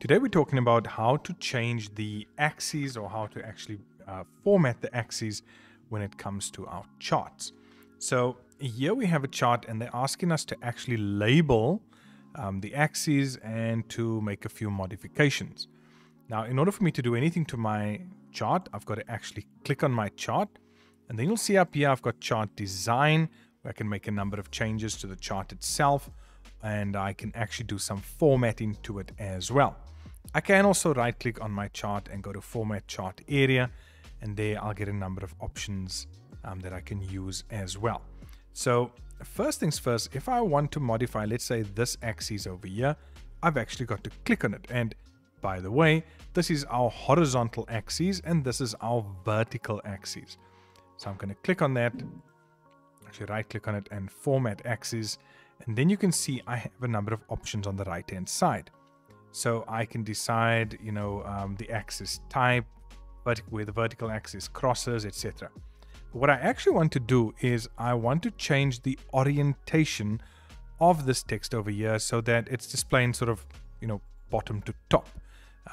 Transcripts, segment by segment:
Today we're talking about how to change the axes or how to actually uh, format the axes when it comes to our charts. So here we have a chart and they're asking us to actually label um, the axes and to make a few modifications. Now, in order for me to do anything to my chart, I've got to actually click on my chart and then you'll see up here I've got chart design where I can make a number of changes to the chart itself and I can actually do some formatting to it as well. I can also right click on my chart and go to format chart area and there I'll get a number of options um, that I can use as well. So first things first, if I want to modify, let's say this axis over here, I've actually got to click on it. And by the way, this is our horizontal axis and this is our vertical axis. So I'm going to click on that, actually right click on it and format axis. And then you can see I have a number of options on the right hand side. So I can decide, you know, um, the axis type, where the vertical axis crosses, etc. What I actually want to do is I want to change the orientation of this text over here so that it's displaying sort of, you know, bottom to top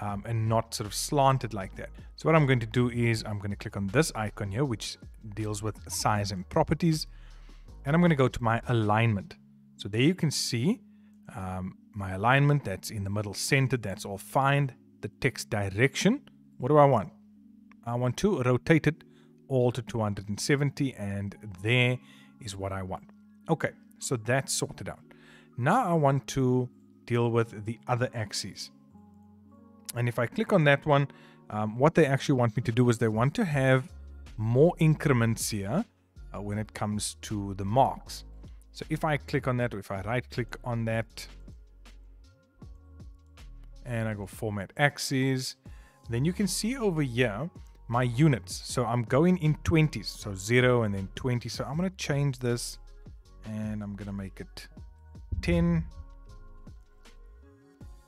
um, and not sort of slanted like that. So what I'm going to do is I'm going to click on this icon here, which deals with size and properties. And I'm going to go to my alignment. So there you can see um, my alignment that's in the middle centered. That's all fine. The text direction. What do I want? I want to rotate it all to 270 and there is what I want. Okay, so that's sorted out. Now I want to deal with the other axes. And if I click on that one, um, what they actually want me to do is they want to have more increments here uh, when it comes to the marks. So if I click on that, or if I right click on that, and I go format axes, then you can see over here my units. So I'm going in 20s, so 0 and then 20. So I'm going to change this and I'm going to make it 10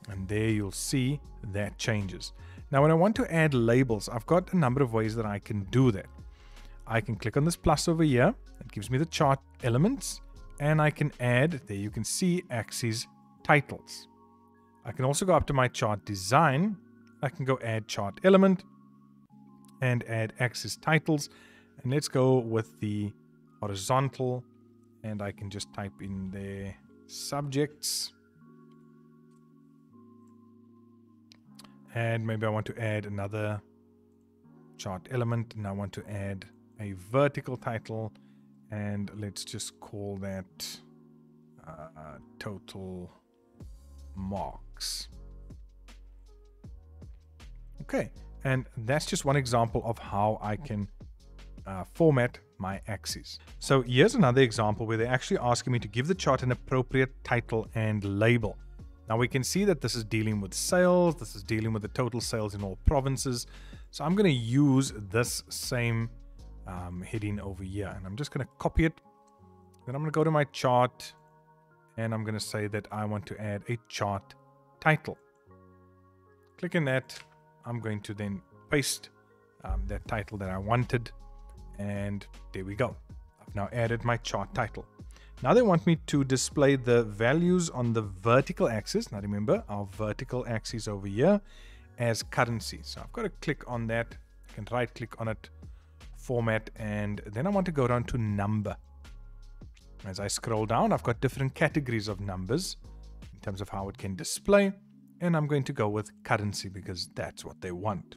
and there you'll see that changes. Now when I want to add labels, I've got a number of ways that I can do that. I can click on this plus over here. It gives me the chart elements and I can add, there you can see axis titles. I can also go up to my chart design. I can go add chart element and add axis titles. And let's go with the horizontal and I can just type in the subjects and maybe I want to add another chart element and I want to add a vertical title and let's just call that uh, total marks okay and that's just one example of how I can uh, format my axes. So here's another example where they're actually asking me to give the chart an appropriate title and label. Now we can see that this is dealing with sales. This is dealing with the total sales in all provinces. So I'm going to use this same um, heading over here and I'm just going to copy it. Then I'm going to go to my chart and I'm going to say that I want to add a chart title. Click in that. I'm going to then paste um, that title that I wanted and there we go. I've now added my chart title. Now they want me to display the values on the vertical axis. Now remember, our vertical axis over here as currency. So I've got to click on that. I can right click on it, format, and then I want to go down to number. As I scroll down, I've got different categories of numbers in terms of how it can display. And I'm going to go with currency because that's what they want.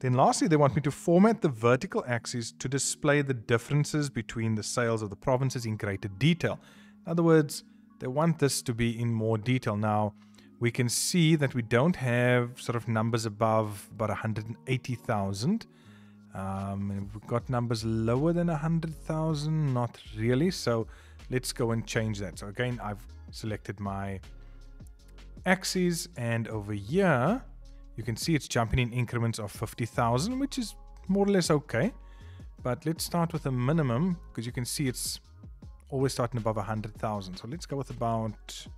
Then lastly, they want me to format the vertical axis to display the differences between the sales of the provinces in greater detail. In other words, they want this to be in more detail. Now, we can see that we don't have sort of numbers above about 180,000. Um, we've got numbers lower than 100,000, not really. So let's go and change that. So again, I've selected my axes and over here, you can see it's jumping in increments of 50,000, which is more or less okay. But let's start with a minimum because you can see it's always starting above 100,000. So let's go with about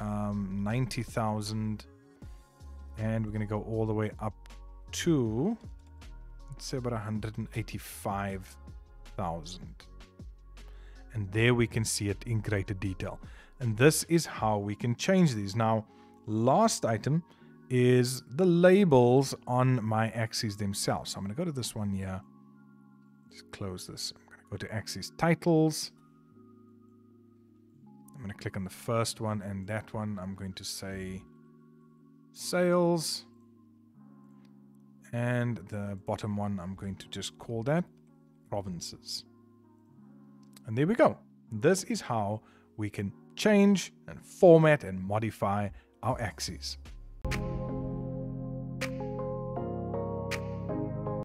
um, 90,000 and we're going to go all the way up to let's say about 185,000 and there we can see it in greater detail And this is how we can change these. Now, last item is the labels on my axes themselves. So I'm going to go to this one here. Just close this. I'm going to go to axes titles. Going to click on the first one and that one I'm going to say sales. And the bottom one I'm going to just call that provinces. And there we go. This is how we can change and format and modify our axes.